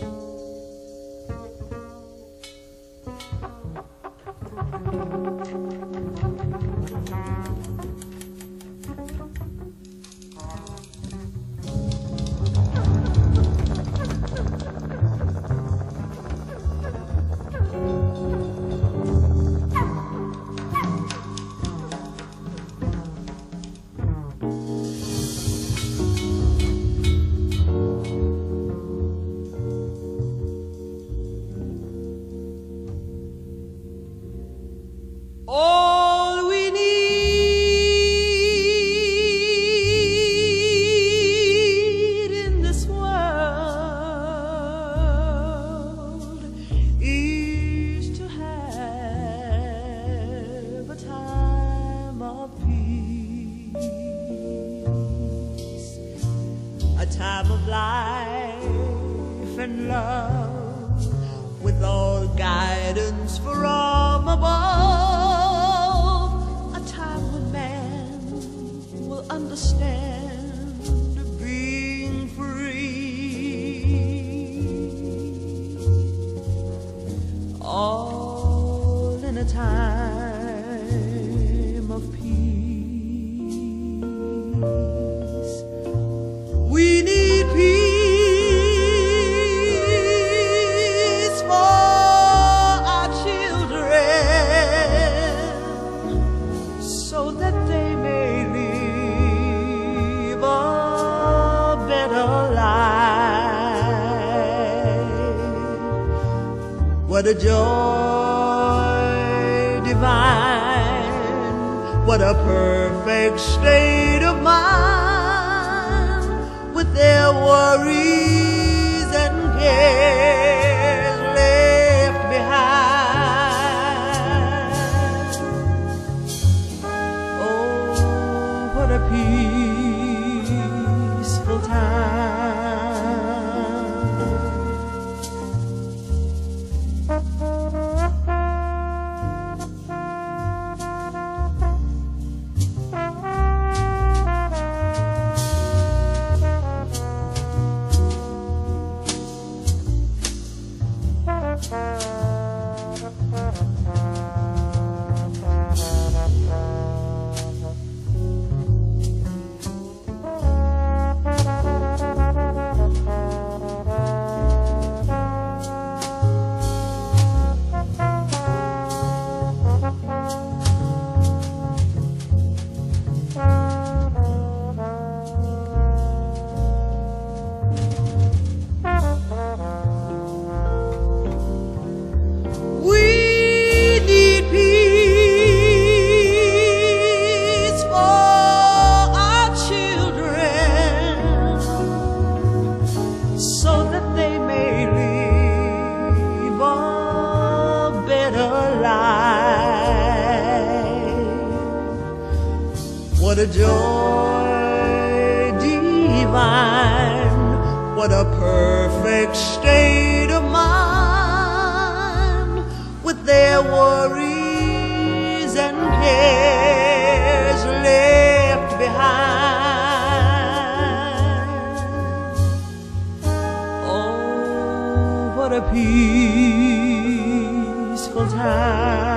All time of life and love with all guidance from above. A time when man will understand being free. All in a time of peace. What a joy divine, what a perfect state of mind. With their worries Música What a joy divine, what a perfect state of mind with their worries and cares left behind. Oh, what a peaceful time.